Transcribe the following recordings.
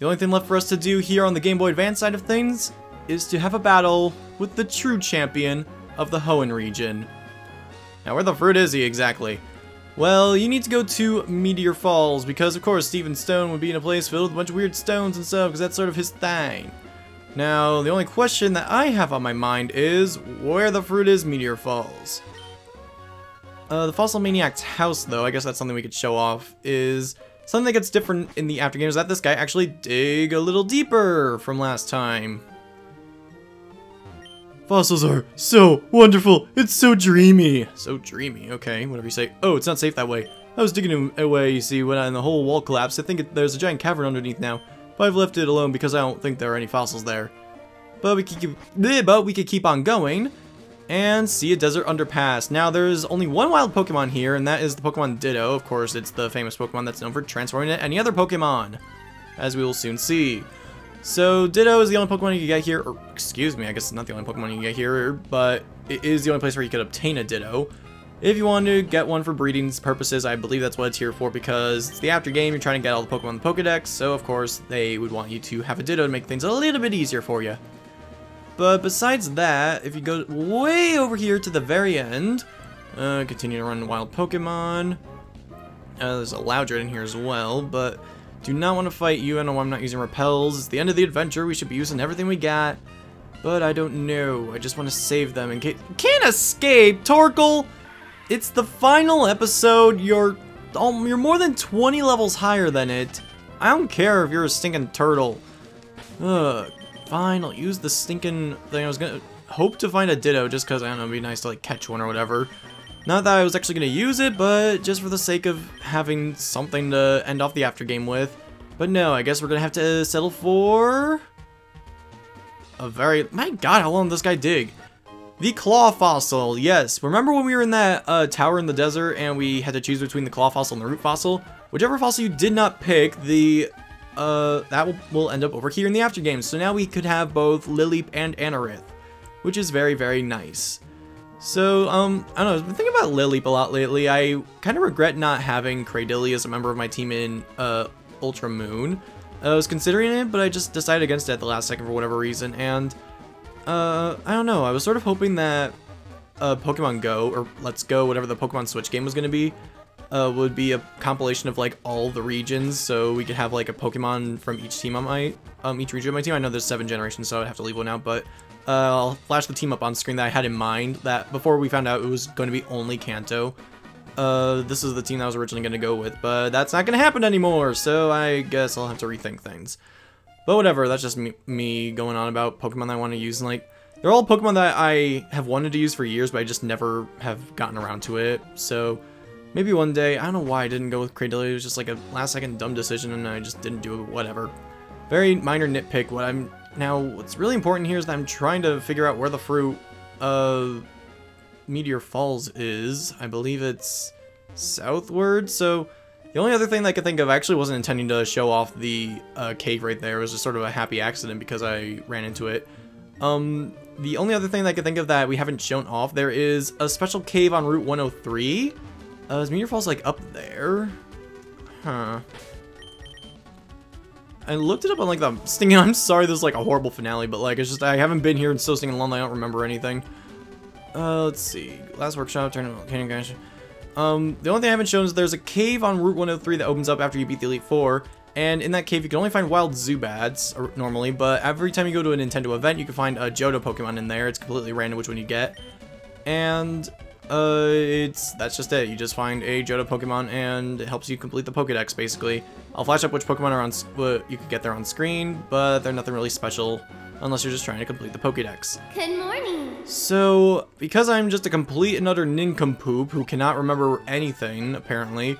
The only thing left for us to do here on the Game Boy Advance side of things is to have a battle with the true champion of the Hoenn region. Now, where the fruit is he exactly? Well, you need to go to Meteor Falls, because of course Steven Stone would be in a place filled with a bunch of weird stones and stuff, because that's sort of his thing. Now, the only question that I have on my mind is, where the fruit is Meteor Falls? Uh, the Fossil Maniac's house, though, I guess that's something we could show off, is something that gets different in the after is that this guy actually dig a little deeper from last time. Fossils are so wonderful. It's so dreamy. So dreamy. Okay, whatever you say. Oh, it's not safe that way. I was digging away, you see, when I, the whole wall collapsed. I think it, there's a giant cavern underneath now. But I've left it alone because I don't think there are any fossils there. But we could keep, but we could keep on going and see a desert underpass. Now, there's only one wild Pokemon here, and that is the Pokemon Ditto. Of course, it's the famous Pokemon that's known for transforming into any other Pokemon, as we will soon see. So Ditto is the only Pokemon you can get here, or excuse me, I guess it's not the only Pokemon you can get here, but it is the only place where you could obtain a Ditto. If you want to get one for breeding purposes, I believe that's what it's here for because it's the after game, you're trying to get all the Pokemon in the Pokedex, so of course they would want you to have a Ditto to make things a little bit easier for you. But besides that, if you go way over here to the very end, uh, continue to run wild Pokemon, uh, there's a Loudred in here as well, but do not want to fight you. I know I'm not using repels. It's the end of the adventure. We should be using everything we got. But I don't know. I just want to save them in case... Can't escape, Torkoal! It's the final episode. You're, um, you're more than 20 levels higher than it. I don't care if you're a stinking turtle. Ugh. Fine, I'll use the stinking thing. I was gonna hope to find a Ditto just because, I don't know, it'd be nice to, like, catch one or whatever. Not that I was actually to use it, but just for the sake of having something to end off the after game with. But no, I guess we're to have to settle for... A very... My god, how long did this guy dig? The claw fossil, yes. Remember when we were in that uh, tower in the desert and we had to choose between the claw fossil and the root fossil? Whichever fossil you did not pick, the uh, that will, will end up over here in the after game. So now we could have both Lileep and Anorith, which is very, very nice. So, um, I don't know, I've been thinking about Lileep a lot lately. I kind of regret not having Cradily as a member of my team in, uh, Ultra Moon. I was considering it, but I just decided against it at the last second for whatever reason, and, uh, I don't know, I was sort of hoping that, uh, Pokemon Go, or Let's Go, whatever the Pokemon Switch game was going to be, uh, would be a compilation of, like, all the regions, so we could have, like, a Pokemon from each team on my, um, each region of my team. I know there's seven generations, so I'd have to leave one out, but uh, I'll flash the team up on screen that I had in mind that before we found out it was going to be only Kanto. Uh, this is the team that I was originally going to go with, but that's not going to happen anymore, so I guess I'll have to rethink things. But whatever, that's just me, me going on about Pokemon that I want to use, and like, they're all Pokemon that I have wanted to use for years, but I just never have gotten around to it, so maybe one day, I don't know why I didn't go with Cradily, it was just like a last second dumb decision, and I just didn't do it, whatever. Very minor nitpick, what I'm now, what's really important here is that I'm trying to figure out where the fruit of Meteor Falls is. I believe it's southward, so the only other thing that I could think of, I actually wasn't intending to show off the uh, cave right there. It was just sort of a happy accident because I ran into it. Um, the only other thing I could think of that we haven't shown off, there is a special cave on Route 103. Uh, is Meteor Falls like up there? Huh. I looked it up on like the stinging. I'm sorry, this is like a horrible finale, but like it's just I haven't been here in so stinging long. I don't remember anything. Uh, let's see. Last workshop, tournament, canyon guys. Um, the only thing I haven't shown is there's a cave on Route 103 that opens up after you beat the Elite Four, and in that cave you can only find wild Zubats normally, but every time you go to a Nintendo event, you can find a Johto Pokemon in there. It's completely random which one you get, and uh, it's that's just it. You just find a Johto Pokemon and it helps you complete the Pokedex, basically. I'll flash up which Pokemon are on what you could get there on screen, but they're nothing really special unless you're just trying to complete the Pokedex. Good morning. So, because I'm just a complete and utter nincompoop who cannot remember anything, apparently,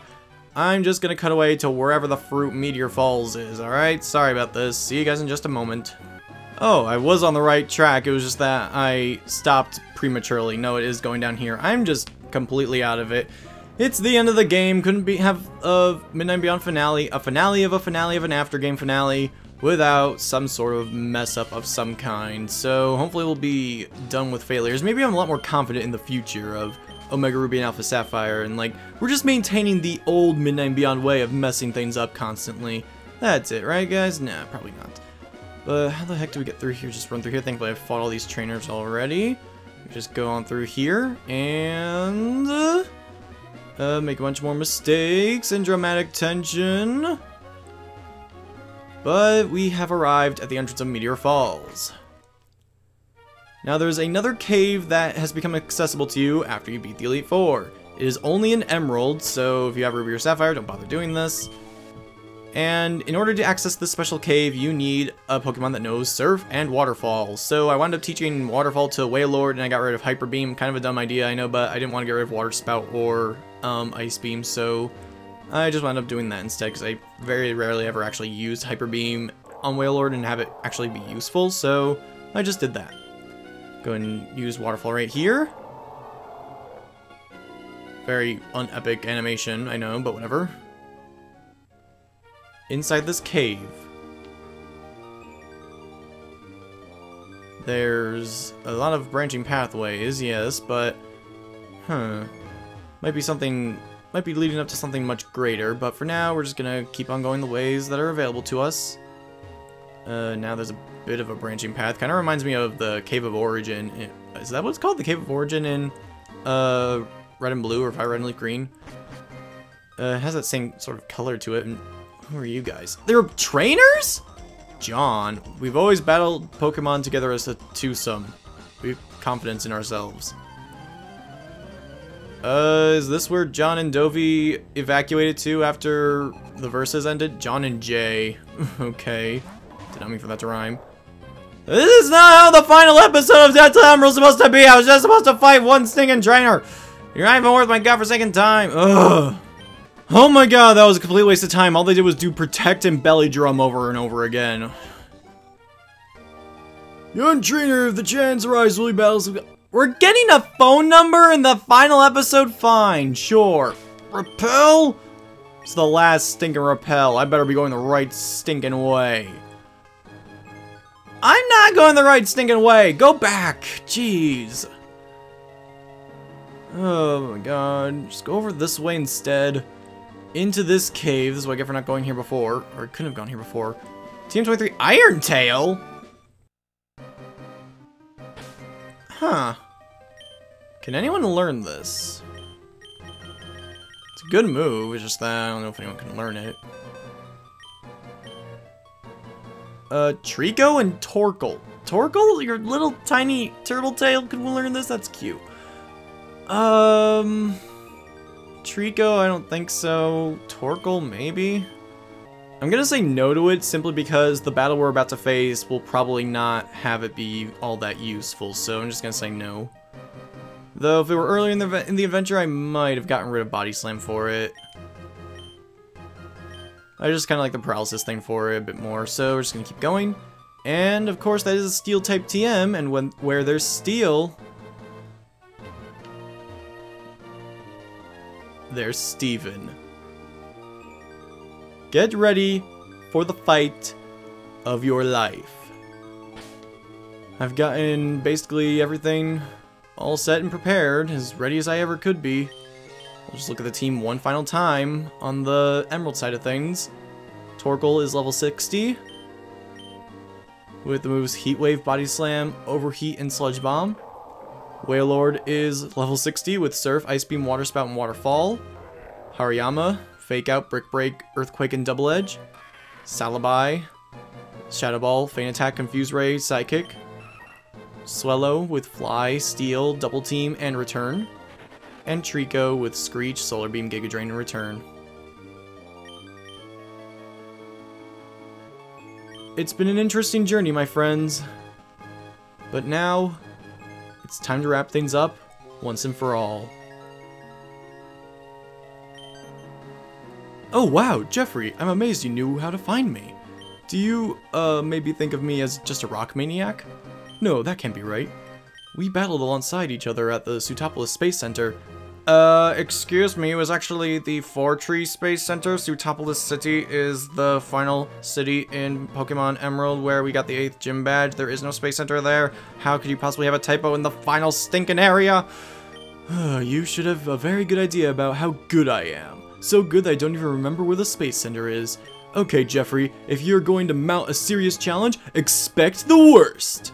I'm just gonna cut away to wherever the Fruit Meteor Falls is, alright? Sorry about this. See you guys in just a moment. Oh, I was on the right track. It was just that I stopped prematurely. No, it is going down here. I'm just completely out of it. It's the end of the game. Couldn't be have a Midnight Beyond finale, a finale of a finale of an after game finale without some sort of mess up of some kind. So hopefully we'll be done with failures. Maybe I'm a lot more confident in the future of Omega Ruby and Alpha Sapphire and like we're just maintaining the old Midnight Beyond way of messing things up constantly. That's it, right guys? Nah, probably not. But how the heck do we get through here? Just run through here. Thankfully, I've fought all these trainers already. Just go on through here and uh, uh, make a bunch more mistakes and dramatic tension. But we have arrived at the entrance of Meteor Falls. Now there's another cave that has become accessible to you after you beat the Elite Four. It is only an emerald, so if you have Ruby or Sapphire, don't bother doing this. And in order to access this special cave, you need a Pokemon that knows Surf and Waterfall. So I wound up teaching Waterfall to Wailord, and I got rid of Hyper Beam. Kind of a dumb idea, I know, but I didn't want to get rid of Water Spout or um, Ice Beam, so I just wound up doing that instead, because I very rarely ever actually used Hyper Beam on Wailord and have it actually be useful, so I just did that. Go and use Waterfall right here. Very unepic animation, I know, but whatever inside this cave, there's a lot of branching pathways, yes, but, huh, might be something, might be leading up to something much greater, but for now, we're just gonna keep on going the ways that are available to us. Uh, now there's a bit of a branching path, kind of reminds me of the Cave of Origin. Is that what it's called? The Cave of Origin in, uh, Red and Blue, or Fire Red and Leaf Green? Uh, it has that same sort of color to it, and who are you guys? They're trainers? John, we've always battled Pokemon together as a twosome. We have confidence in ourselves. Uh, is this where John and Dovey evacuated to after the verses ended? John and Jay. okay. Did not mean for that to rhyme. This is not how the final episode of Dead Time was supposed to be. I was just supposed to fight one stinking trainer. You're not even worth my godforsaken time. Ugh. Oh my god, that was a complete waste of time. All they did was do protect and belly drum over and over again. Young trainer of the Chanseyrais will battles. We're getting a phone number in the final episode? Fine, sure. Repel? It's the last stinking repel. I better be going the right stinking way. I'm not going the right stinking way. Go back. Jeez. Oh my god. Just go over this way instead into this cave. This is why I guess we're not going here before. Or couldn't have gone here before. TM 23 Iron Tail? Huh. Can anyone learn this? It's a good move, it's just that I don't know if anyone can learn it. Uh, Treecko and Torkoal. Torkoal, your little tiny turtle tail, can learn this? That's cute. Um... Treecko, I don't think so. Torkoal, maybe? I'm gonna say no to it simply because the battle we're about to face will probably not have it be all that useful, so I'm just gonna say no. Though if it were earlier in the, in the adventure, I might have gotten rid of Body Slam for it. I just kind of like the paralysis thing for it a bit more, so we're just gonna keep going. And of course that is a steel type TM, and when where there's steel, there's Steven. Get ready for the fight of your life. I've gotten basically everything all set and prepared, as ready as I ever could be. I'll just look at the team one final time on the Emerald side of things. Torkoal is level 60 with the moves Heat Wave, Body Slam, Overheat, and Sludge Bomb. Wailord is level 60 with Surf, Ice Beam, Water Spout, and Waterfall. Hariyama, Fake Out, Brick Break, Earthquake, and Double Edge. Celebi, Shadow Ball, Feint Attack, Confuse Ray, Psychic. Swellow with Fly, Steel, Double Team, and Return. And Treecko with Screech, Solar Beam, Giga Drain, and Return. It's been an interesting journey, my friends. But now, it's time to wrap things up once and for all. Oh wow, Jeffrey, I'm amazed you knew how to find me. Do you, uh, maybe think of me as just a rock maniac? No, that can't be right. We battled alongside each other at the Sootopolis Space Center. Uh, excuse me, it was actually the Four-Tree Space Center. Sootopolis City is the final city in Pokemon Emerald where we got the 8th gym badge. There is no Space Center there. How could you possibly have a typo in the final stinking area? you should have a very good idea about how good I am. So good that I don't even remember where the Space Center is. Okay, Jeffrey, if you're going to mount a serious challenge, expect the worst.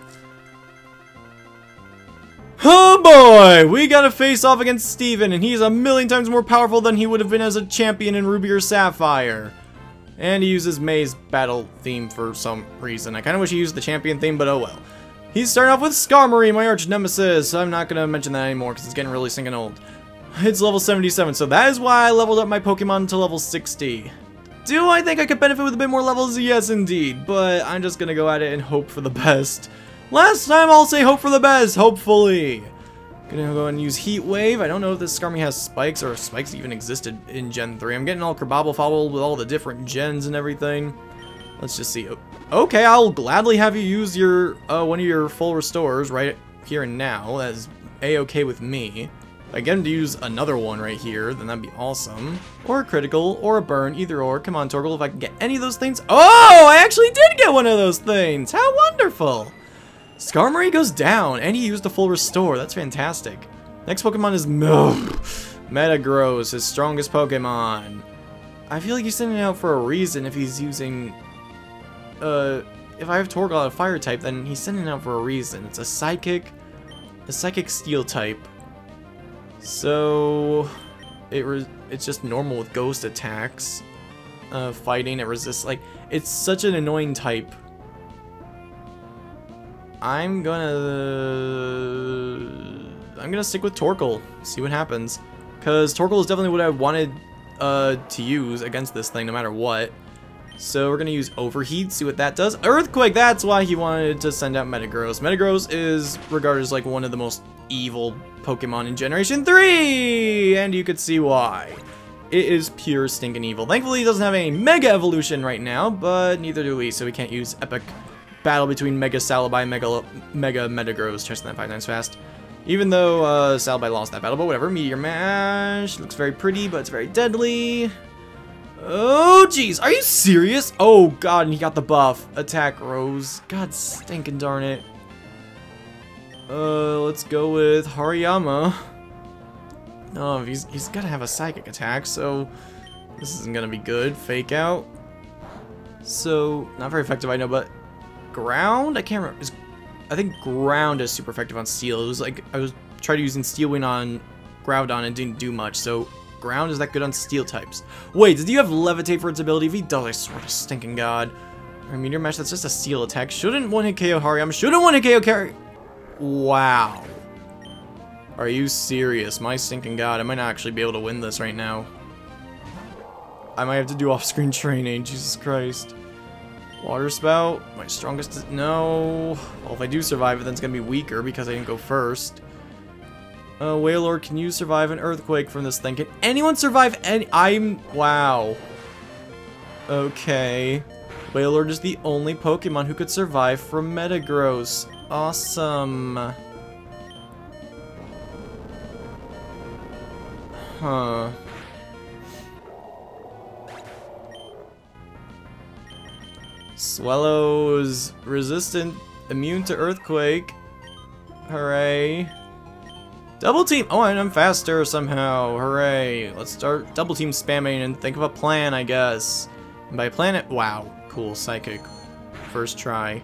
Oh boy! We gotta face off against Steven, and he's a million times more powerful than he would have been as a champion in Ruby or Sapphire. And he uses May's battle theme for some reason. I kinda wish he used the champion theme, but oh well. He's starting off with Skarmory, my arch nemesis. I'm not gonna mention that anymore because it's getting really stinking old. It's level 77, so that is why I leveled up my Pokemon to level 60. Do I think I could benefit with a bit more levels? Yes, indeed, but I'm just gonna go at it and hope for the best. Last time I'll say hope for the best, hopefully. Gonna go and use Heat Wave. I don't know if this Skarmy has spikes or if spikes even existed in Gen 3. I'm getting all kerbobble with all the different gens and everything. Let's just see. Okay, I'll gladly have you use your uh, one of your full restores right here and now. Is a-okay with me. If I get him to use another one right here, then that'd be awesome. Or a critical, or a burn, either or. Come on, Torkoal, if I can get any of those things. Oh, I actually did get one of those things! How wonderful! Skarmory goes down, and he used a full restore. That's fantastic. Next Pokemon is Metagross, his strongest Pokemon. I feel like he's sending out for a reason if he's using... Uh, if I have Torkoal a fire type, then he's sending out for a reason. It's a psychic, a psychic steel type. So, it it's just normal with ghost attacks. Uh, fighting, it resists, like, it's such an annoying type I'm gonna... I'm gonna stick with Torkoal. See what happens. Because Torkoal is definitely what I wanted uh, to use against this thing, no matter what. So we're gonna use Overheat, see what that does. Earthquake, that's why he wanted to send out Metagross. Metagross is regarded as like one of the most evil Pokemon in Generation 3! And you could see why. It is pure stinking evil. Thankfully, he doesn't have any Mega Evolution right now, but neither do we, so we can't use Epic battle between Mega Celebi and Mega, Mega Metagross. Testing that five times fast. Even though uh, Celebi lost that battle, but whatever. Meteor Mash looks very pretty, but it's very deadly. Oh, jeez. Are you serious? Oh, God, and he got the buff. Attack Rose. God stinking darn it. Uh, let's go with Hariyama. Oh, he's, he's got to have a psychic attack, so this isn't to be good. Fake out. So, not very effective, I know, but ground? I can't remember. I think ground is super effective on steel. It was like, I was to using steel wing on Groudon and didn't do much, so ground is that good on steel types. Wait, did you have levitate for its ability? If he does, I swear to stinking god. Or meteor mash, that's just a steel attack. Shouldn't one hit KO Hariyama. Shouldn't one hit KO carry. Wow. Are you serious? My stinking god, I might not actually be able to win this right now. I might have to do off-screen training, Jesus Christ. Water spout, my strongest, no. Well, if I do survive it, then it's gonna be weaker because I didn't go first. Uh, Wailord, can you survive an earthquake from this thing? Can anyone survive any- I'm- wow. Okay. Wailord is the only Pokemon who could survive from Metagross. Awesome. Huh. Swellow's resistant, immune to earthquake. Hooray. Double team! Oh, and I'm faster somehow. Hooray. Let's start double team spamming and think of a plan, I guess. And by planet, wow, cool, psychic. First try.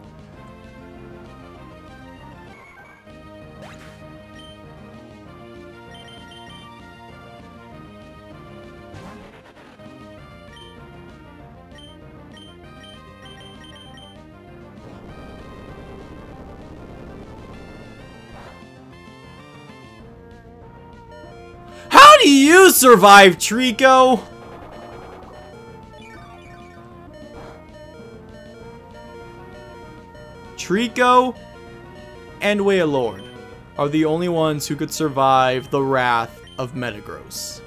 Survive, Treecko! Treecko and Wailord are the only ones who could survive the wrath of Metagross.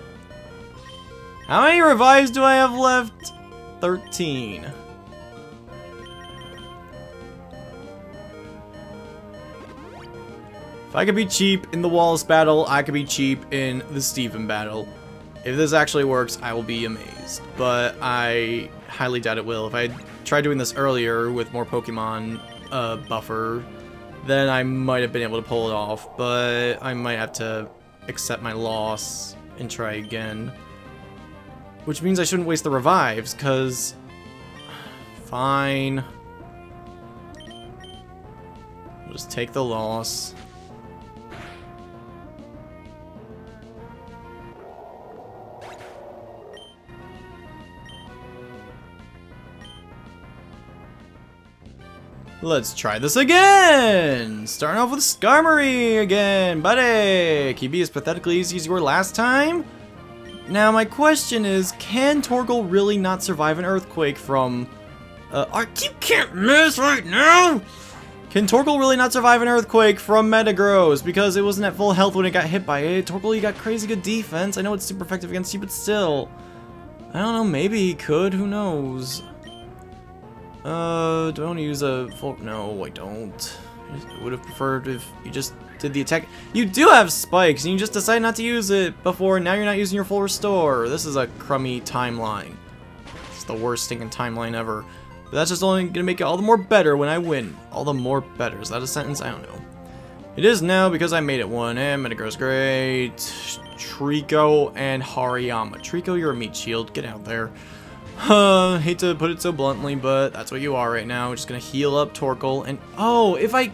How many revives do I have left? 13. If I could be cheap in the Wallace battle, I could be cheap in the Steven battle. If this actually works, I will be amazed. But I highly doubt it will. If I tried doing this earlier with more Pokemon uh, buffer, then I might have been able to pull it off. But I might have to accept my loss and try again. Which means I shouldn't waste the revives, because Fine. We'll just take the loss. Let's try this again! Starting off with Skarmory again, buddy! Can you be as pathetically easy as you were last time? Now, my question is, can Torkoal really not survive an Earthquake from... Uh, you can't miss right now! Can Torkoal really not survive an Earthquake from Metagross? Because it wasn't at full health when it got hit by it. Torkoal, you got crazy good defense. I know it's super effective against you, but still. I don't know, maybe he could, who knows? Uh, do I want to use a full... No, I don't. I would have preferred if you just did the attack. You do have spikes, and you just decide not to use it before, now you're not using your full restore. This is a crummy timeline. It's the worst stinking timeline ever. But that's just only gonna make it all the more better when I win. All the more better. Is that a sentence? I don't know. It is now because I made it one, and Metagross great. Treecko and Hariyama. Treecko, you're a meat shield. Get out there. Uh, hate to put it so bluntly, but that's what you are right now. Just gonna heal up Torkoal, and oh, if I...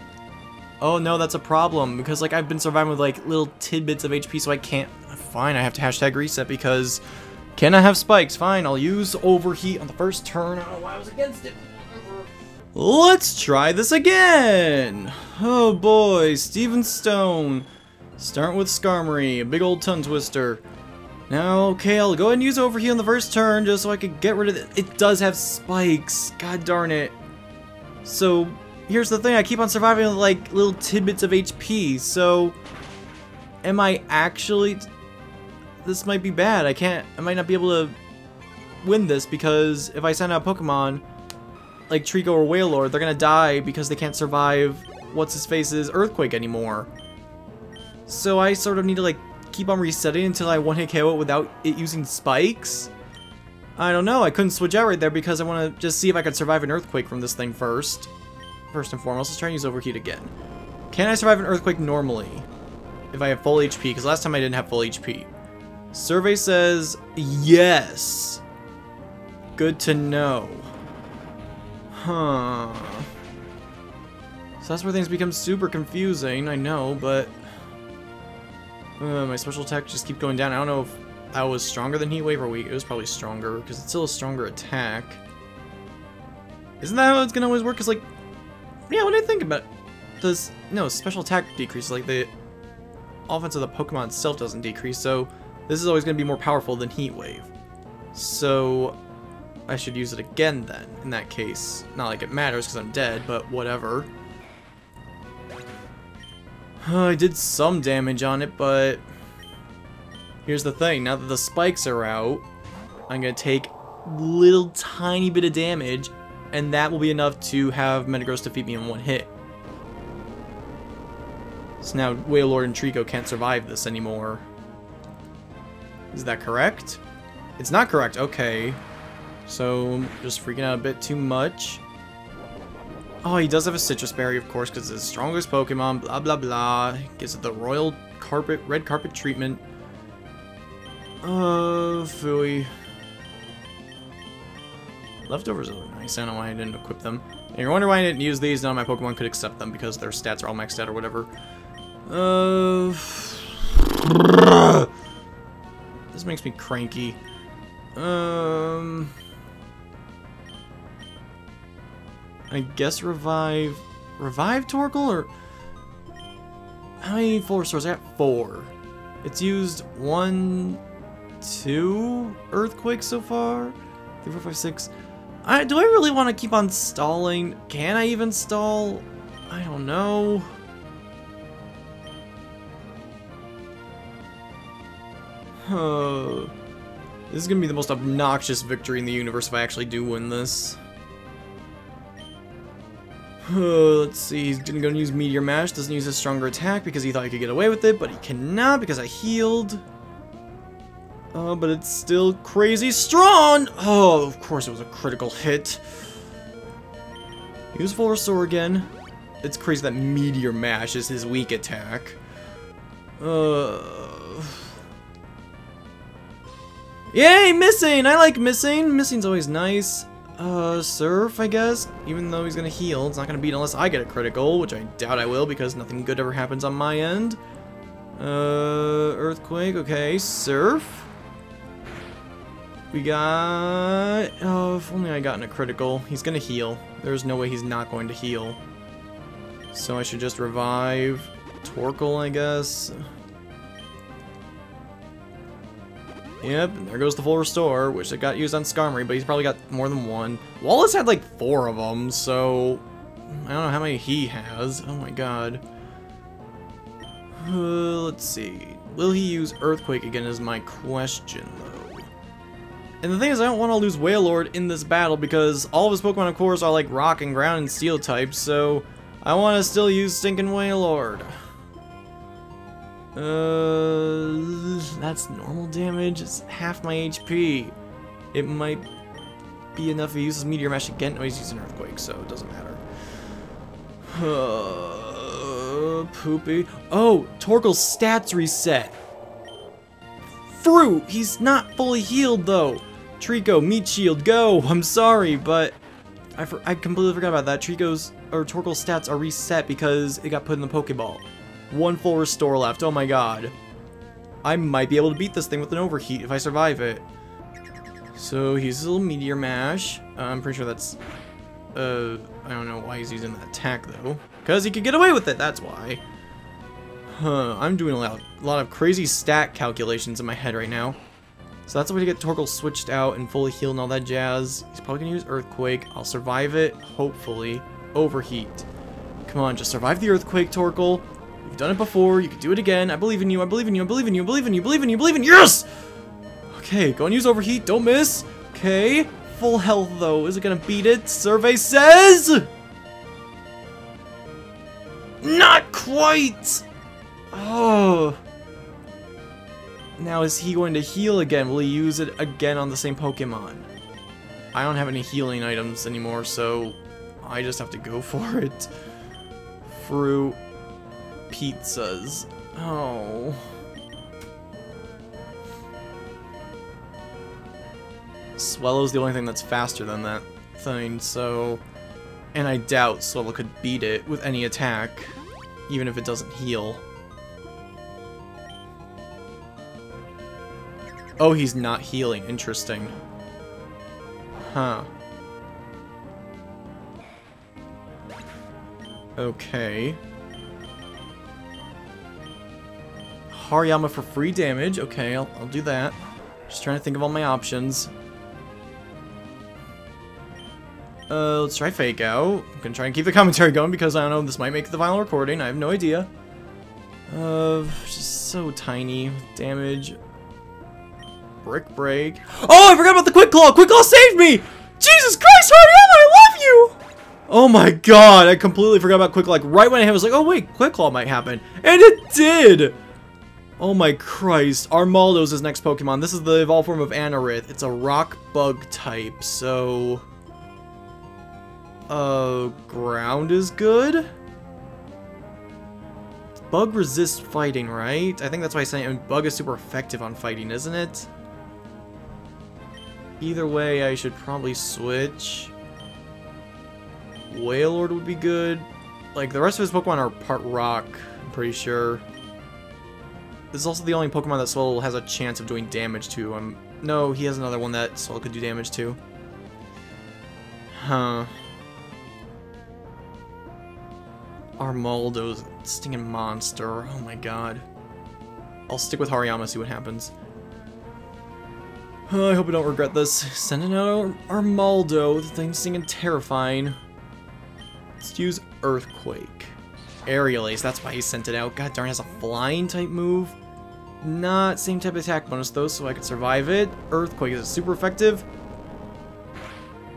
Oh no, that's a problem, because like I've been surviving with like little tidbits of HP, so I can't... Fine, I have to hashtag reset because... Can I have spikes? Fine, I'll use overheat on the first turn. I don't know why I was against it. Let's try this again! Oh boy, Steven Stone. Start with Skarmory, a big old tongue twister. Now, okay, I'll go ahead and use Overheat on the first turn just so I could get rid of it. It does have spikes. God darn it. So, here's the thing. I keep on surviving with, like, little tidbits of HP. So, am I actually... This might be bad. I can't... I might not be able to win this because if I send out Pokemon like Treecko or Wailord, they're gonna die because they can't survive what's-his-face's Earthquake anymore. So I sort of need to, like, keep on resetting until I one-hit KO it without it using spikes? I don't know, I couldn't switch out right there because I want to just see if I could survive an earthquake from this thing first. First and foremost, let's try and use overheat again. Can I survive an earthquake normally? If I have full HP, because last time I didn't have full HP. Survey says yes. Good to know. Huh. So that's where things become super confusing, I know, but uh, my special attack just keep going down. I don't know if I was stronger than Heat Wave or weak. It was probably stronger, because it's still a stronger attack. Isn't that how it's gonna always work? Because, like, yeah, what do you think about it? Does, no, special attack decrease, like, the offense of the Pokemon itself doesn't decrease, so this is always gonna be more powerful than Heat Wave. So, I should use it again then, in that case. Not like it matters because I'm dead, but whatever. I did some damage on it, but here's the thing. Now that the spikes are out, I'm going to take little tiny bit of damage, and that will be enough to have Metagross defeat me in one hit. So now Wailord and Treecko can't survive this anymore. Is that correct? It's not correct. Okay. So, just freaking out a bit too much. Oh, he does have a Sitrus Berry, of course, because it's the strongest Pokemon, blah blah blah. Gives it the royal carpet, red carpet treatment. Uh, Fooey. Leftovers are nice, I don't know why I didn't equip them. And you're wondering why I didn't use these, none of my Pokemon could accept them because their stats are all maxed out or whatever. Uh... This makes me cranky. Um... I guess revive... Revive Torkoal, or... How many four restores? I got four. It's used one, two earthquakes so far? Three, four, five, six. I, do I really want to keep on stalling? Can I even stall? I don't know. Huh. This is going to be the most obnoxious victory in the universe if I actually do win this. Let's see, he's gonna use Meteor Mash, doesn't use a stronger attack because he thought he could get away with it, but he cannot because I healed. Oh, but it's still crazy strong! Oh, of course it was a critical hit. Use Full Restore again. It's crazy that Meteor Mash is his weak attack. Uh... Yay, missing! I like missing. Missing's always nice. Uh, Surf, I guess? Even though he's gonna heal, it's not gonna beat unless I get a critical, which I doubt I will because nothing good ever happens on my end. Uh, Earthquake, okay. Surf. We got... Oh, if only I gotten a critical. He's gonna heal. There's no way he's not going to heal. So I should just revive Torkoal, I guess. Yep, and there goes the full restore, which it got used on Skarmory, but he's probably got more than one. Wallace had like four of them, so I don't know how many he has. Oh my god. Uh, let's see. Will he use Earthquake again is my question, though. And the thing is, I don't want to lose Wailord in this battle because all of his Pokemon, of course, are like Rock and Ground and Steel types, so I want to still use Stinking Wailord. Uh, that's normal damage. It's half my HP. It might be enough if he uses Meteor Mash again. No, he's using Earthquake, so it doesn't matter. Uh, poopy. Oh, Torkoal's stats reset. Fruit! He's not fully healed, though. Treecko, Meat Shield, go! I'm sorry, but I, I completely forgot about that. Treecko's, or Torkoal's stats are reset because it got put in the Pokeball. One full restore left. Oh my god. I might be able to beat this thing with an overheat if I survive it. So he's a little meteor mash. Uh, I'm pretty sure that's... Uh, I don't know why he's using that attack though. Because he could get away with it, that's why. Huh, I'm doing a lot, a lot of crazy stat calculations in my head right now. So that's the way to get Torkoal switched out and fully healed and all that jazz. He's probably gonna use Earthquake. I'll survive it, hopefully. Overheat. Come on, just survive the Earthquake, Torkoal. You've done it before. You can do it again. I believe in you. I believe in you. I believe in you. I believe in you. I believe in you. I believe in you. Yes! Okay, go and use overheat. Don't miss. Okay. Full health, though. Is it going to beat it? Survey says... Not quite! Oh. Now, is he going to heal again? Will he use it again on the same Pokemon? I don't have any healing items anymore, so I just have to go for it. Fruit pizzas. Oh. Swellow's the only thing that's faster than that thing, so... And I doubt Swellow could beat it with any attack, even if it doesn't heal. Oh, he's not healing. Interesting. Huh. Okay. Hariyama for free damage. Okay, I'll, I'll do that. Just trying to think of all my options. Uh, let's try Fake Out. I'm gonna try and keep the commentary going because I don't know, this might make the final recording. I have no idea. Uh, just so tiny. Damage. Brick Break. Oh, I forgot about the Quick Claw! Quick Claw saved me! Jesus Christ, Hariyama, I love you! Oh my god, I completely forgot about Quick Claw. Like, right when I was like, oh wait, Quick Claw might happen. And it did! Oh my Christ. Armaldo's his next Pokemon. This is the evolved form of Anorith. It's a rock bug type, so... Uh, ground is good? Bug resists fighting, right? I think that's why I say Bug is super effective on fighting, isn't it? Either way, I should probably switch. Wailord would be good. Like, the rest of his Pokemon are part rock, I'm pretty sure. This is also the only Pokemon that Swell has a chance of doing damage to. Um, no, he has another one that Swell could do damage to. Huh. Armaldo's stinging monster. Oh my god. I'll stick with Hariyama, see what happens. Oh, I hope I don't regret this. Sending out Armaldo, the thing's stinging terrifying. Let's use Earthquake. Aerial Ace, that's why he sent it out. God darn, it has a flying type move. Not same type of attack bonus though, so I could survive it. Earthquake, is it super effective?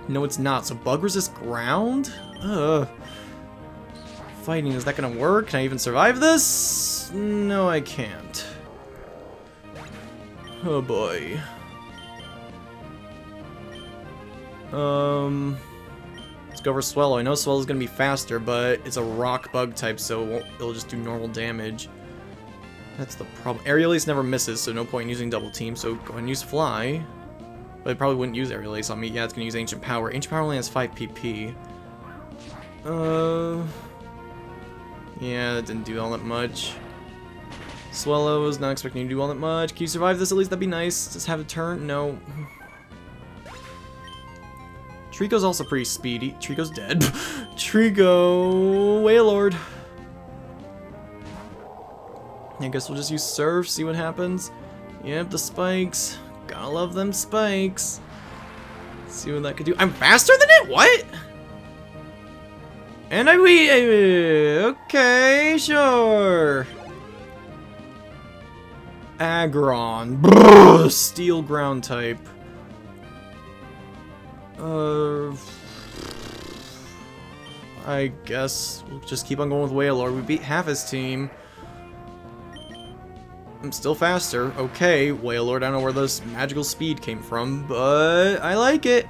No, it's not. So bug resist ground? Ugh. Fighting, is that gonna work? Can I even survive this? No, I can't. Oh boy. Um, let's go for Swellow. I know Swellow's gonna be faster, but it's a rock bug type, so it will just do normal damage. That's the problem. Aerial Ace never misses, so no point in using Double Team, so go ahead and use Fly. But it probably wouldn't use Aerial Ace on me. Yeah, it's gonna use Ancient Power. Ancient Power only has 5 PP. Uh... Yeah, that didn't do all that much. Swellow not expecting to do all that much. Can you survive this at least? That'd be nice. Just have a turn? No. Treecko's also pretty speedy. Treecko's dead. Treecko... Wailord. I guess we'll just use Surf, see what happens. Yep, the spikes. Gotta love them spikes. See what that could do. I'm faster than it? What? And I we okay, sure. Aggron, Brrr, steel ground type. Uh, I guess we'll just keep on going with Wailord. We beat half his team. I'm still faster. Okay, Wailord, I don't know where this magical speed came from, but I like it.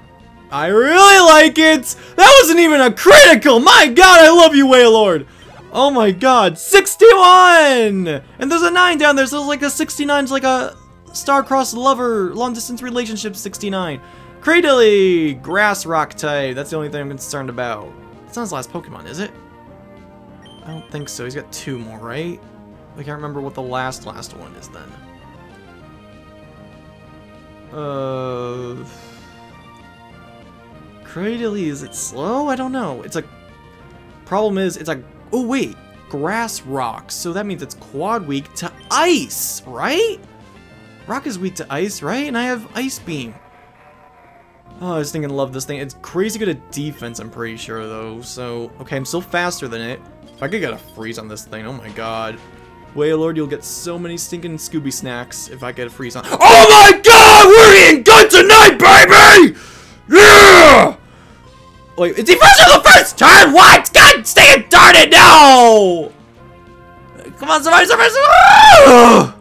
I really like it! That wasn't even a critical! My god, I love you, Wailord! Oh my god, 61! And there's a 9 down there, so it's like a 69 is like a star-crossed lover, long-distance relationship 69. Cradily! Grass rock type, that's the only thing I'm concerned about. That's not his last Pokemon, is it? I don't think so, he's got two more, right? I can't remember what the last last one is then. Uh... Cradily, is it slow? I don't know. It's a... Problem is, it's a... Oh, wait. Grass rocks. So that means it's quad weak to ice, right? Rock is weak to ice, right? And I have Ice Beam. Oh, I was thinking love this thing. It's crazy good at defense, I'm pretty sure, though. So, okay, I'm still faster than it. If I could get a freeze on this thing, oh my god. Wailord, you'll get so many stinking Scooby snacks if I get a freeze on- OH MY GOD! We're eating good tonight, baby! Yeah! Wait, is he first the first turn? What? God dang darn it, no! Come on, survive, survive, survive!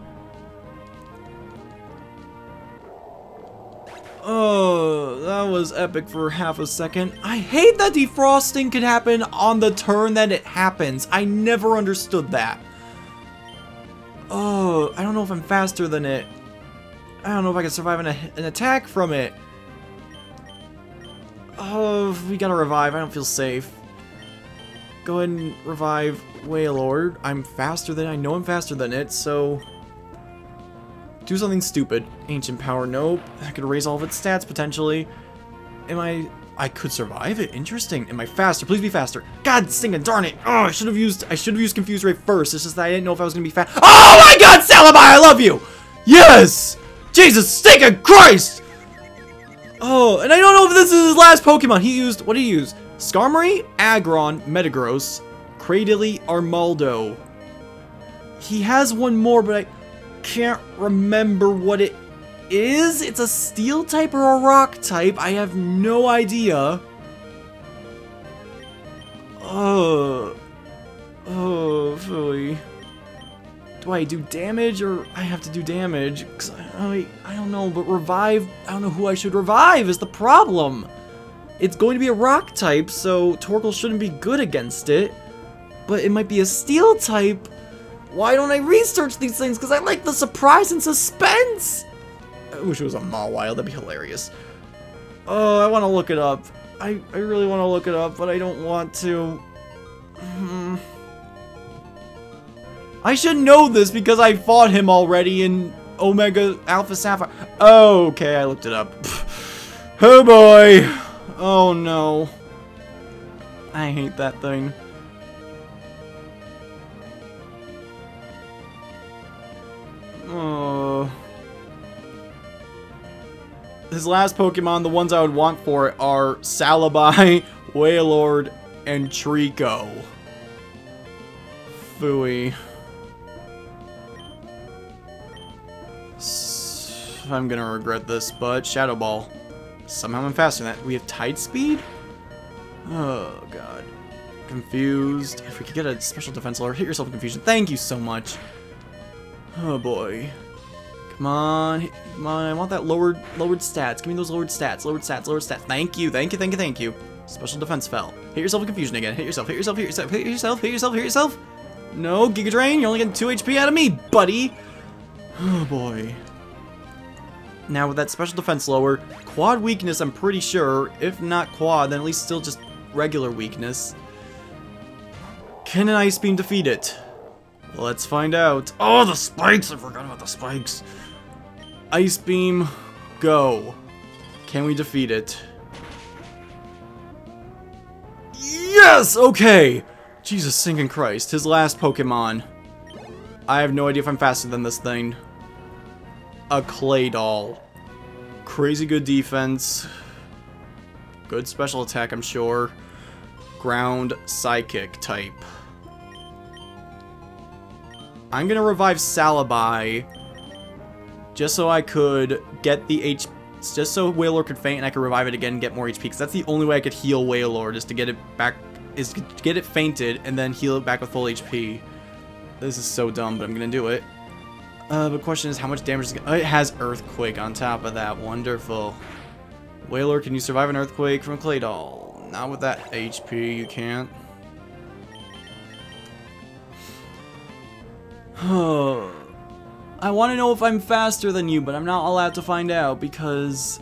Oh, that was epic for half a second. I hate that defrosting could happen on the turn that it happens. I never understood that. Oh, I don't know if I'm faster than it. I don't know if I can survive an, an attack from it. Oh, we gotta revive. I don't feel safe. Go ahead and revive Wailord. I'm faster than I know I'm faster than it, so do something stupid. Ancient power, nope. I could raise all of its stats potentially. Am I I could survive it. Interesting. Am I faster? Please be faster. God stinking darn it. Oh, I should have used I should have used Confuse Ray first. It's just that I didn't know if I was gonna be fast. Oh my god, Celebi, I love you! Yes! Jesus stinking Christ! Oh, and I don't know if this is his last Pokemon. He used, what did he use? Skarmory, Aggron, Metagross, Cradily, Armaldo. He has one more, but I can't remember what it is. It's a Steel type or a Rock type. I have no idea. Oh. Oh, Philly. Do I do damage or I have to do damage? Cause I, I, I don't know, but revive, I don't know who I should revive is the problem. It's going to be a rock type, so Torkoal shouldn't be good against it. But it might be a steel type. Why don't I research these things? Because I like the surprise and suspense. I wish it was a Mawile, that'd be hilarious. Oh, I want to look it up. I, I really want to look it up, but I don't want to. Hmm. I should know this because I fought him already in Omega Alpha Sapphire. Oh, okay, I looked it up. oh boy. Oh no. I hate that thing. Oh. His last Pokemon, the ones I would want for it, are Celebi, Wailord, and Treecko. Fooey. I'm gonna regret this, but Shadow Ball. Somehow I'm faster than that. We have Tide Speed? Oh, God. Confused. If we could get a special defense alert, hit yourself in confusion. Thank you so much. Oh, boy. Come on. Come on. I want that lowered lowered stats. Give me those lowered stats. Lowered stats. Lowered stats. Thank you. Thank you. Thank you. Thank you. Special defense fell. Hit yourself in confusion again. Hit yourself. Hit yourself. Hit yourself. Hit yourself. Hit yourself. Hit yourself. No, Giga Drain. You're only getting 2 HP out of me, buddy. Oh, boy. Now with that special defense lower, quad weakness I'm pretty sure, if not quad, then at least still just regular weakness. Can an Ice Beam defeat it? Let's find out. Oh, the spikes! I forgot about the spikes. Ice Beam, go. Can we defeat it? Yes! Okay! Jesus sinking Christ, his last Pokemon. I have no idea if I'm faster than this thing. A clay doll. Crazy good defense. Good special attack, I'm sure. Ground Psychic type. I'm gonna revive Celebi just so I could get the H just so Wailord could faint and I could revive it again and get more HP because that's the only way I could heal Wailord is to get it back is to get it fainted and then heal it back with full HP. This is so dumb, but I'm gonna do it. Uh, the question is how much damage is it, oh, it has Earthquake on top of that. Wonderful. Wailord, can you survive an Earthquake from Claydol? Not with that HP, you can't. I want to know if I'm faster than you, but I'm not allowed to find out because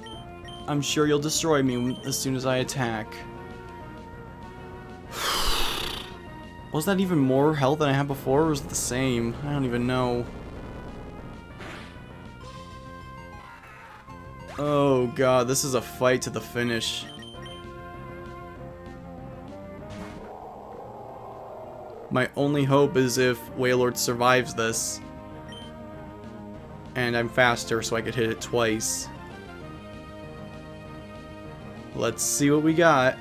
I'm sure you'll destroy me as soon as I attack. Was that even more health than I had before, or was it the same? I don't even know. Oh god, this is a fight to the finish. My only hope is if Wailord survives this. And I'm faster so I could hit it twice. Let's see what we got.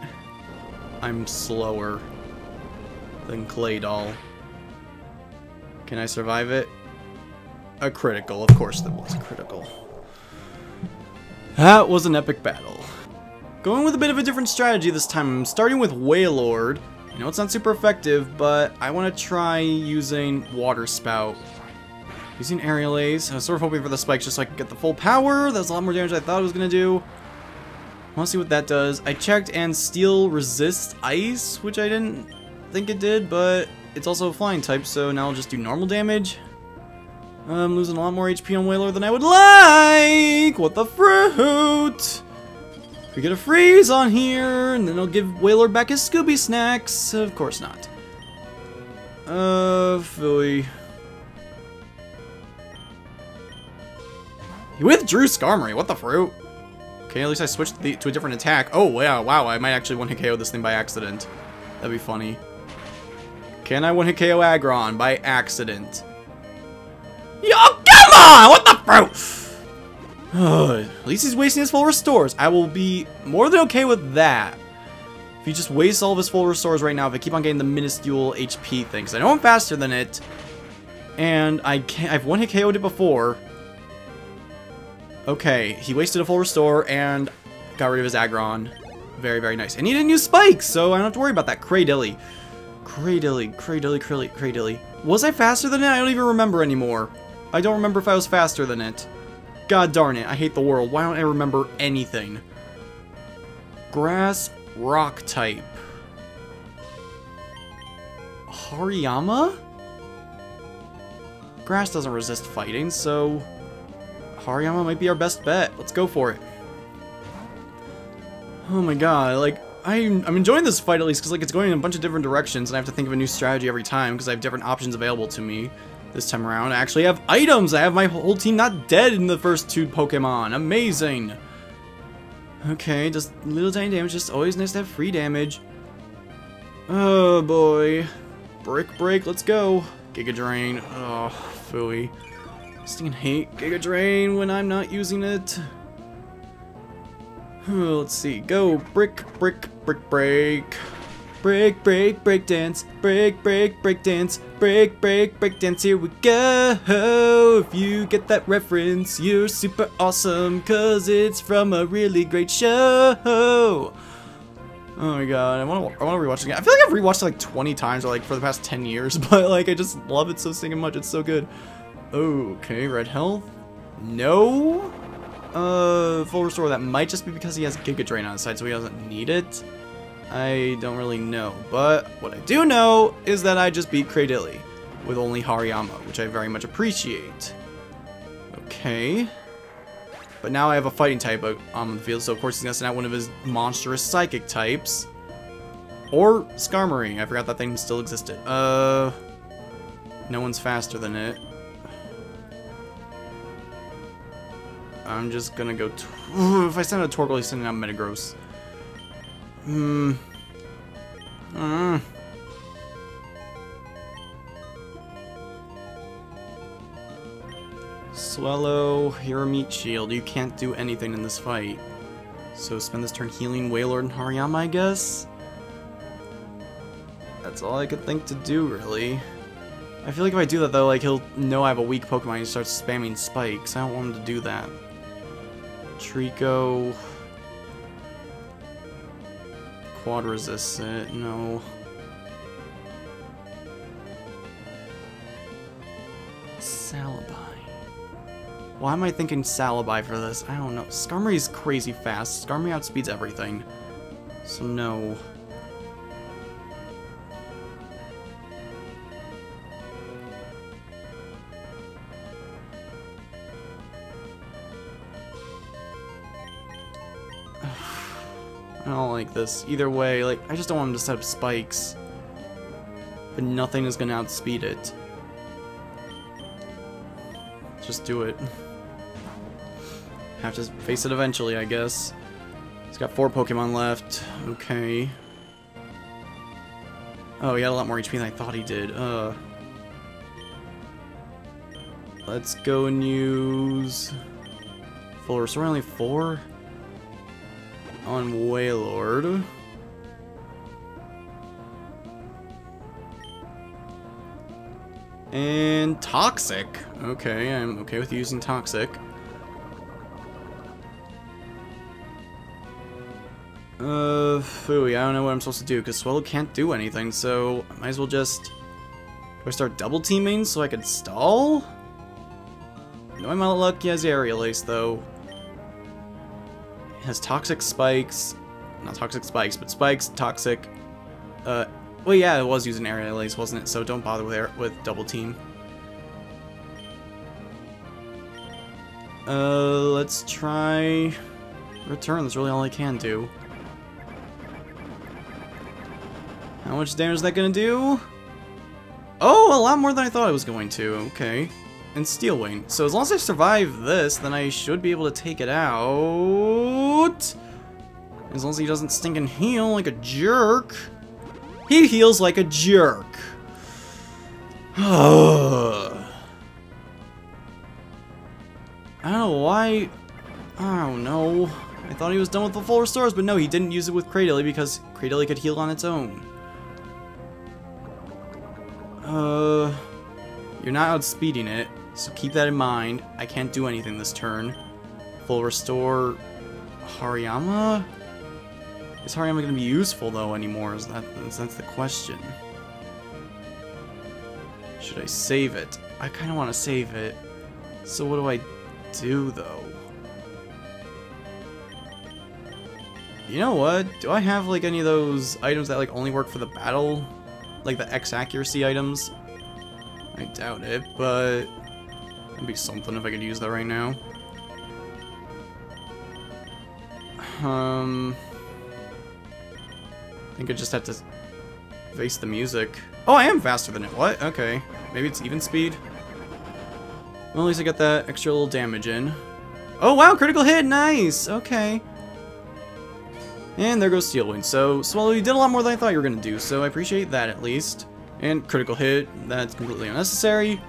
I'm slower than Claydol. Can I survive it? A critical, of course that was a critical. That was an epic battle. Going with a bit of a different strategy this time. I'm starting with Wailord. I know it's not super effective, but I want to try using Water Spout. Using Aerial Ace. I was sort of hoping for the spikes just so I could get the full power. That's a lot more damage I thought it was going to do. I want to see what that does. I checked and Steel resists Ice, which I didn't think it did, but it's also a flying type, so now I'll just do normal damage. I'm losing a lot more HP on Wailord than I would like! What the fruit? We get a freeze on here, and then I'll give Wailord back his Scooby Snacks. Of course not. Uh, Philly. He withdrew Skarmory, what the fruit? Okay, at least I switched the, to a different attack. Oh, wow, wow, I might actually one-hit KO this thing by accident. That'd be funny. Can I one-hit KO Aggron by accident? Yo, come on! What the fruit? At least he's wasting his full restores. I will be more than okay with that. If he just wastes all of his full restores right now, if I keep on getting the minuscule HP thing, because I know I'm faster than it, and I can't, I've one-hit KO'd it before. Okay, he wasted a full restore and got rid of his Aggron. Very, very nice. And he didn't use spikes, so I don't have to worry about that. Cradily. Cradily, Cradily, Cradily. Was I faster than it? I don't even remember anymore. I don't remember if I was faster than it. God darn it, I hate the world. Why don't I remember anything? Grass, rock type. Hariyama? Grass doesn't resist fighting, so... Hariyama might be our best bet. Let's go for it. Oh my god, like, I'm, I'm enjoying this fight at least because like it's going in a bunch of different directions and I have to think of a new strategy every time because I have different options available to me this time around. I actually have items! I have my whole team not dead in the first two Pokemon. Amazing! Okay, just little tiny damage, just always nice to have free damage. Oh boy. Brick break, let's go. Giga Drain. Oh, phooey. Stinging hate Giga Drain when I'm not using it. Let's see. Go. Brick, brick, brick, break. Break, break, break dance. Break, break, break dance. Break, break, break dance. Here we go. If you get that reference, you're super awesome. Cause it's from a really great show. Oh my god, I want to I want to rewatch it again. I feel like I've rewatched it like 20 times or like for the past 10 years, but like I just love it so stinking much. It's so good. Okay, red health. No. Uh, full restore, that might just be because he has Giga Drain on his side, so he doesn't need it. I don't really know, but what I do know is that I just beat Cradily with only Hariyama, which I very much appreciate. Okay. But now I have a fighting type on the field, so of course he's gonna send out one of his monstrous psychic types. Or Skarmory. I forgot that thing still existed. Uh, no one's faster than it. I'm just gonna go. if I send a Torkoal, he's sending out Metagross. Hmm. Hmm. Swellow, Hero Meat Shield. You can't do anything in this fight. So spend this turn healing Wailord and Hariyama, I guess? That's all I could think to do, really. I feel like if I do that, though, like, he'll know I have a weak Pokemon and start spamming spikes. I don't want him to do that. Treecko... Quad resistant, no. Celebi. Why am I thinking Celebi for this? I don't know. Skarmory's crazy fast. Skarmory outspeeds everything. So no. I don't like this. Either way, like, I just don't want him to set up spikes. But nothing is gonna outspeed it. Just do it. Have to face it eventually, I guess. He's got four Pokemon left. Okay. Oh, he had a lot more HP than I thought he did. Uh. Let's go and use... Four. Full Restore only four? On Wailord. And Toxic. Okay, I'm okay with using Toxic. Uh, phooey, I don't know what I'm supposed to do, because Swellow can't do anything, so I might as well just... Do I start double teaming so I can stall? Knowing my luck, he has Aerial Ace, though. Has Toxic Spikes. Not Toxic Spikes, but Spikes, Toxic. Uh, well, yeah, it was using Aerial Ace, wasn't it? So don't bother with, air with double team. Uh, let's try... Return, that's really all I can do. How much damage is that gonna do? Oh, a lot more than I thought it was going to. Okay. And Steel Wing. So as long as I survive this, then I should be able to take it out. As long as he doesn't stink and heal like a jerk. He heals like a jerk. I don't know why... I don't know. I thought he was done with the full restores, but no, he didn't use it with Cradily because Cradily could heal on its own. Uh, you're not outspeeding it, so keep that in mind. I can't do anything this turn. Full restore Hariyama? Is Hariyama going to be useful, though, anymore? Is that, is that's the question. Should I save it? I kind of want to save it. So what do I do, though? You know what? Do I have, like, any of those items that, like, only work for the battle? like the X accuracy items. I doubt it, but it'd be something if I could use that right now. Um, I think I just have to face the music. Oh, I am faster than it. What? Okay. Maybe it's even speed. Well, at least I got that extra little damage in. Oh, wow, critical hit. Nice. Okay. And there goes Steel Wing. So, Swellow, you did a lot more than I thought you were going to do, so I appreciate that at least. And critical hit, that's completely unnecessary.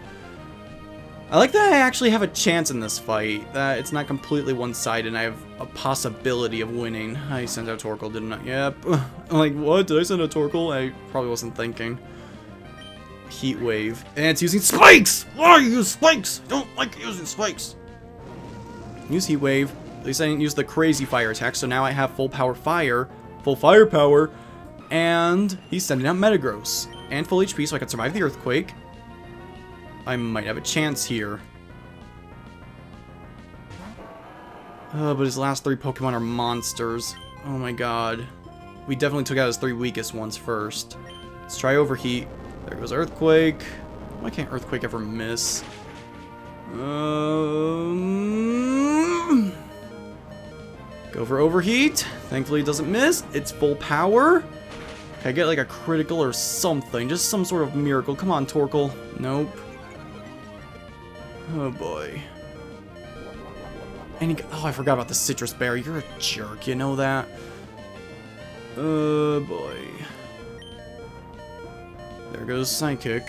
I like that I actually have a chance in this fight, that it's not completely one-sided and I have a possibility of winning. I sent out Torkoal, didn't I? Yep. I'm like, what? Did I send out Torkoal? I probably wasn't thinking. Heat Wave. And it's using spikes! Why you use spikes? I don't like using spikes. Use Heat Wave. At least I didn't use the crazy fire attack, so now I have full power fire, full firepower, and he's sending out Metagross. And full HP, so I can survive the Earthquake. I might have a chance here. Uh, but his last three Pokemon are monsters. Oh my god. We definitely took out his three weakest ones first. Let's try Overheat. There goes Earthquake. Why can't Earthquake ever miss? Um... go for overheat. Thankfully it doesn't miss. It's full power. Can I get like a critical or something? Just some sort of miracle. Come on, Torkoal. Nope. Oh boy. And he, oh, I forgot about the Sitrus Berry. You're a jerk, you know that? Oh boy. There goes Psychic.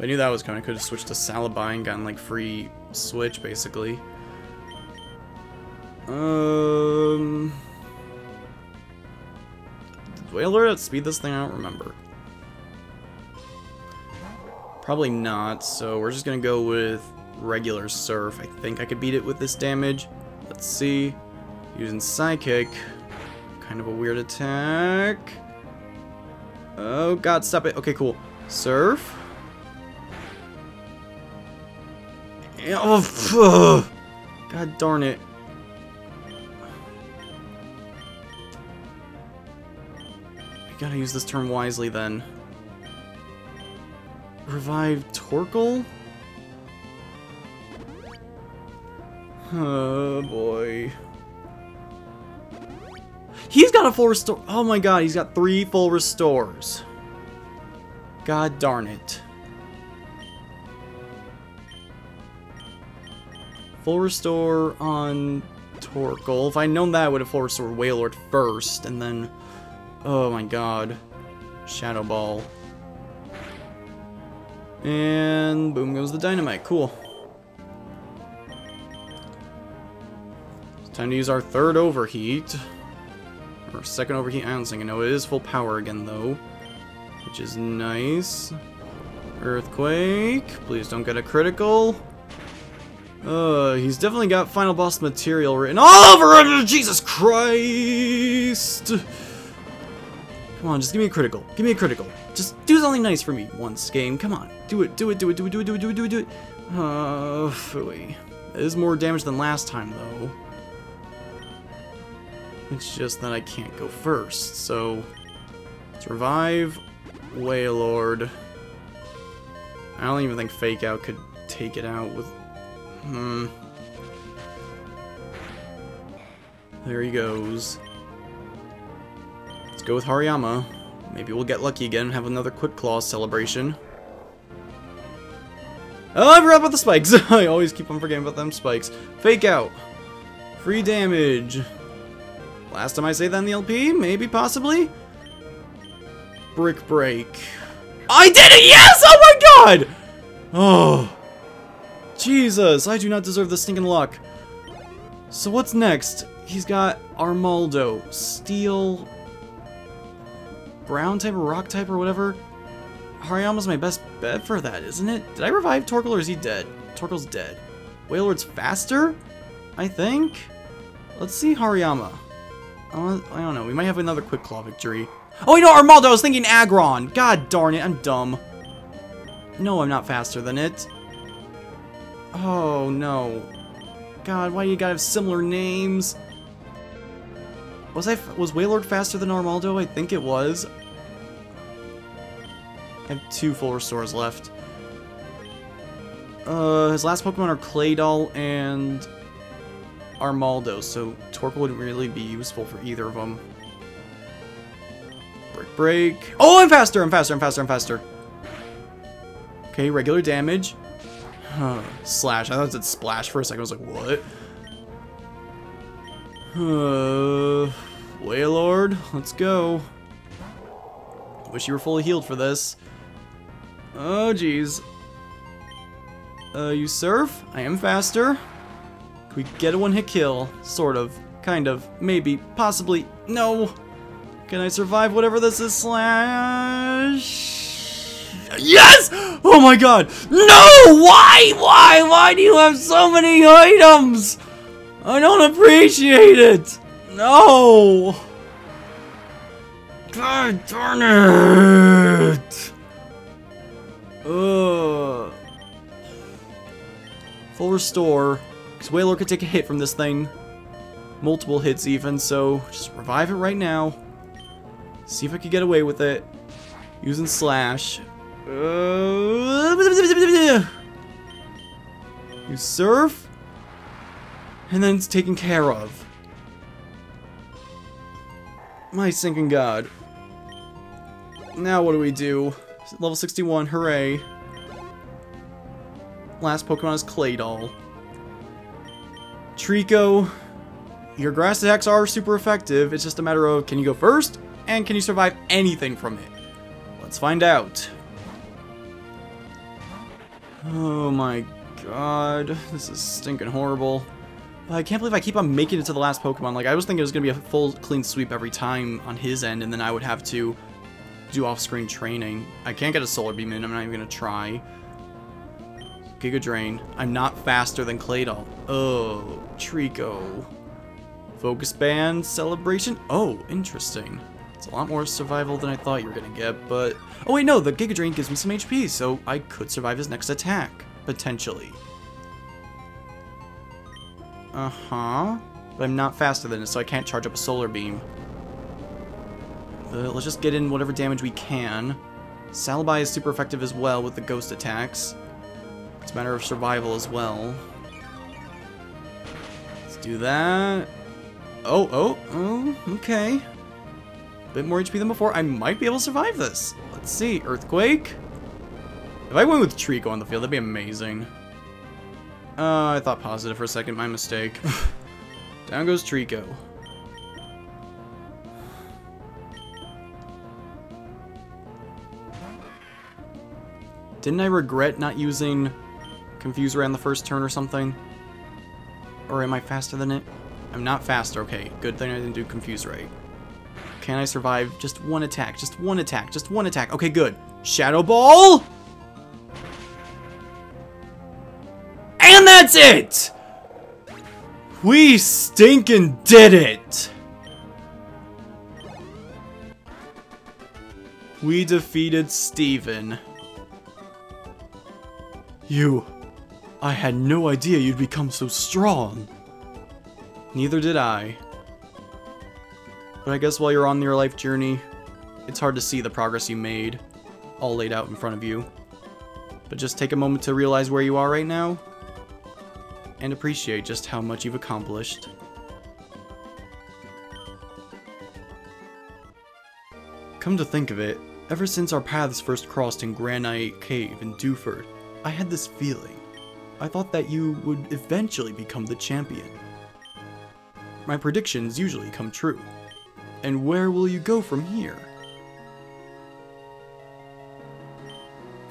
I knew that was coming. I could have switched to Celebi and gotten like free switch basically. Um. Do I alert speed this thing? I don't remember. Probably not, so we're just gonna go with regular Surf. I think I could beat it with this damage. Let's see. Using Psychic. Kind of a weird attack. Oh god, stop it. Okay, cool. Surf. Oh, God darn it. I gotta use this term wisely then. Revive Torkoal? Oh boy. He's got a full restore. Oh my god, he's got three full restores. God darn it. Full restore on Torkoal. If I'd known that, I would have full restored Wailord first, and then... Oh my god. Shadow Ball. And boom goes the dynamite. Cool. It's time to use our third overheat. Or second overheat, I don't think I know. It is full power again, though. Which is nice. Earthquake. Please don't get a critical. Uh, he's definitely got final boss material written all over him! Jesus Christ! Come on, just give me a critical. Give me a critical. Just do something nice for me once, game. Come on. Do it, do it, do it, do it, do it, do it, do it, do it, do it. Uh, phooey. It is more damage than last time, though. It's just that I can't go first, so... Let's Wailord. I don't even think Fake Out could take it out with Hmm. There he goes. Let's go with Hariyama. Maybe we'll get lucky again and have another Quick Claw celebration. Oh, I forgot about the spikes! I always keep on forgetting about them spikes. Fake out! Free damage! Last time I say that in the LP? Maybe, possibly? Brick Break. I did it! Yes! Oh my god! Oh. Jesus, I do not deserve this stinking luck. So what's next? He's got Armaldo, Steel, Ground type or Rock type or whatever. Hariyama's my best bet for that, isn't it? Did I revive Torkoal or is he dead? Torkoal's dead. Wailord's faster? I think? Let's see Hariyama. Uh, I don't know, we might have another Quick Claw victory. Oh, you know, Armaldo, I was thinking Aggron. God darn it, I'm dumb. No, I'm not faster than it. Oh, no. God, why do you gotta have similar names? Was I was Wailord faster than Armaldo? I think it was. I have two full restores left. Uh, his last Pokemon are Claydol and Armaldo, so Torkoal wouldn't really be useful for either of them. Brick Break. Oh, I'm faster, I'm faster, I'm faster, I'm faster. Okay, regular damage. Huh. Slash. I thought it said splash for a second. I was like, what? Uh, Wailord, let's go. Wish you were fully healed for this. Oh, jeez. Uh, you surf? I am faster. Can we get a one-hit kill? Sort of. Kind of. Maybe. Possibly. No! Can I survive whatever this is? Slash... Yes! Oh my god! No! Why? Why? Why do you have so many items? I don't appreciate it! No! God darn it! Ugh. Full restore. Because Wailord could take a hit from this thing. Multiple hits even, so just revive it right now. See if I can get away with it. Using Slash. Uh, you surf? And then it's taken care of. My sinking god. Now what do we do? Level 61, hooray. Last Pokemon is Claydol. Treecko, your grass attacks are super effective. It's just a matter of can you go first? And can you survive anything from it? Let's find out. Oh my god. This is stinking horrible. I can't believe I keep on making it to the last Pokemon. Like, I was thinking it was going to be a full clean sweep every time on his end, and then I would have to do off-screen training. I can't get a Solar Beam in. I'm not even going to try. Giga Drain. I'm not faster than Claydol. Oh, Treecko. Focus Band Celebration? Oh, interesting. It's a lot more survival than I thought you were going to get, but... Oh wait, no, the Giga Drain gives me some HP, so I could survive his next attack. Potentially. Uh-huh. But I'm not faster than it, so I can't charge up a Solar Beam. Uh, let's just get in whatever damage we can. Celebi is super effective as well with the ghost attacks. It's a matter of survival as well. Let's do that. Oh, oh, oh, okay. A bit more HP than before. I might be able to survive this. Let's see. Earthquake? If I went with Treecko on the field, that'd be amazing. Uh, I thought positive for a second. My mistake. Down goes Treecko. Didn't I regret not using Confuse Ray on the first turn or something? Or am I faster than it? I'm not faster, okay. Good thing I didn't do Confuse Ray. Can I survive just one attack? Just one attack. Just one attack. Okay, good. Shadow Ball! That's it! We stinking did it! We defeated Steven. You... I had no idea you'd become so strong. Neither did I. But I guess while you're on your life journey, it's hard to see the progress you made, all laid out in front of you. But just take a moment to realize where you are right now, and appreciate just how much you've accomplished. Come to think of it, ever since our paths first crossed in Granite Cave in Dewford, I had this feeling. I thought that you would eventually become the champion. My predictions usually come true. And where will you go from here?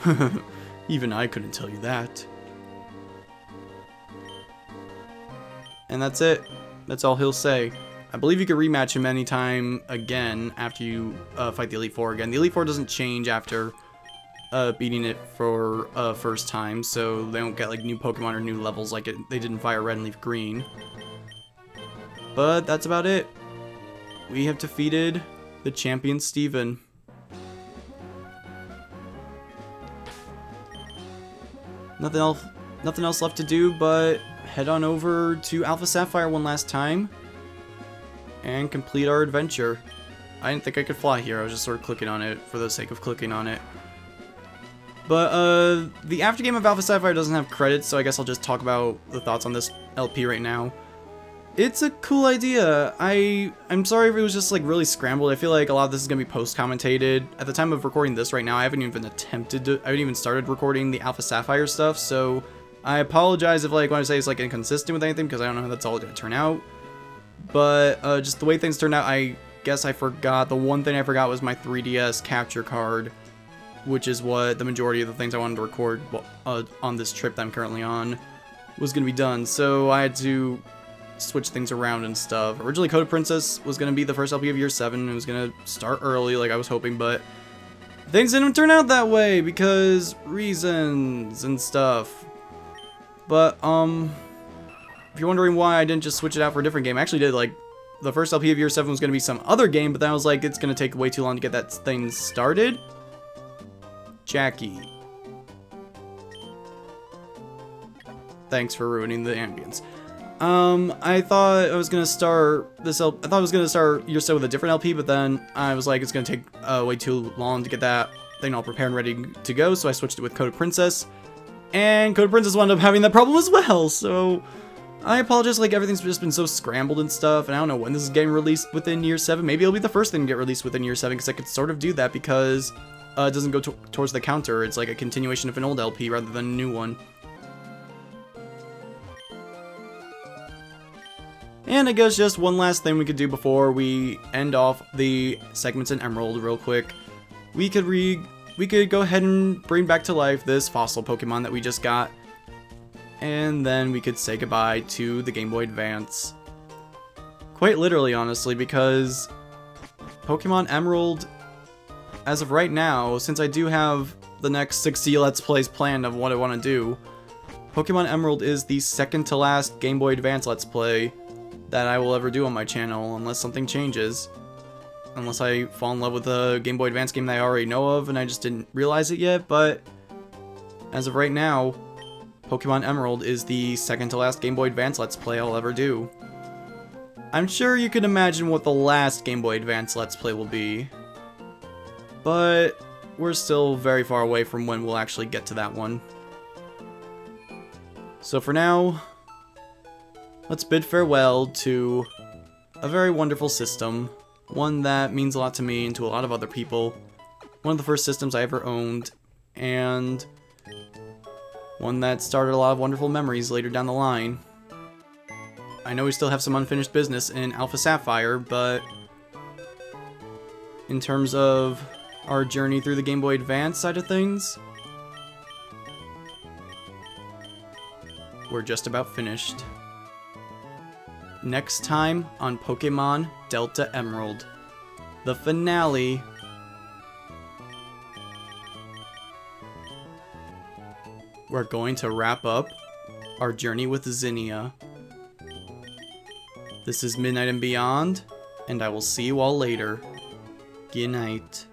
Even I couldn't tell you that. And that's it. That's all he'll say. I believe you can rematch him anytime again after you uh, fight the Elite Four again. The Elite Four doesn't change after uh, beating it for uh, first time, so they don't get like new Pokemon or new levels like it, they did in Fire Red and Leaf Green. But that's about it. We have defeated the champion Steven. Nothing else, nothing else left to do but head on over to Alpha Sapphire one last time and complete our adventure. I didn't think I could fly here, I was just sort of clicking on it for the sake of clicking on it. But, uh, the aftergame of Alpha Sapphire doesn't have credits, so I guess I'll just talk about the thoughts on this LP right now. It's a cool idea. I, I'm sorry if it was just, like, really scrambled. I feel like a lot of this is going to be post-commentated. At the time of recording this right now, I haven't even attempted to, I haven't even started recording the Alpha Sapphire stuff, so I apologize if, like, when I say it's, like, inconsistent with anything, because I don't know how that's all to turn out. But, uh, just the way things turned out, I guess I forgot. The one thing I forgot was my 3DS capture card which is what the majority of the things I wanted to record uh, on this trip that I'm currently on was going to be done. So I had to switch things around and stuff. Originally, Code Princess was going to be the first LP of Year 7. It was going to start early like I was hoping, but things didn't turn out that way because reasons and stuff. But, um, if you're wondering why I didn't just switch it out for a different game, I actually did, like, the first LP of Year 7 was going to be some other game, but then I was like, it's going to take way too long to get that thing started. Jackie. Thanks for ruining the ambience. Um, I thought I was gonna start this. L I thought I was gonna start your set with a different LP, but then I was like, it's gonna take uh, way too long to get that thing all prepared and ready to go. So I switched it with Code Princess, and Code Princess wound up having that problem as well. So I apologize, like, everything's just been so scrambled and stuff, and I don't know when this is getting released within Year 7. Maybe it'll be the first thing to get released within Year 7, because I could sort of do that, because uh, it doesn't go towards the counter. It's like a continuation of an old LP rather than a new one. And I guess just one last thing we could do before we end off the segments in Emerald real quick. We could re we could go ahead and bring back to life this fossil Pokemon that we just got and then we could say goodbye to the Game Boy Advance. Quite literally, honestly, because Pokemon Emerald, as of right now, since I do have the next 60 Let's Plays planned of what I want to do, Pokemon Emerald is the second to last Game Boy Advance Let's Play that I will ever do on my channel, unless something changes. Unless I fall in love with a Game Boy Advance game that I already know of and I just didn't realize it yet, but as of right now, Pokemon Emerald is the second to last Game Boy Advance Let's Play I'll ever do. I'm sure you can imagine what the last Game Boy Advance Let's Play will be. But we're still very far away from when we'll actually get to that one. So for now, let's bid farewell to a very wonderful system, one that means a lot to me and to a lot of other people, one of the first systems I ever owned, and one that started a lot of wonderful memories later down the line. I know we still have some unfinished business in Alpha Sapphire, but in terms of our journey through the Game Boy Advance side of things, we're just about finished. Next time on Pokemon Delta Emerald, the finale we're going to wrap up our journey with Zinnia. This is Midnight and Beyond, and I will see you all later. Good night.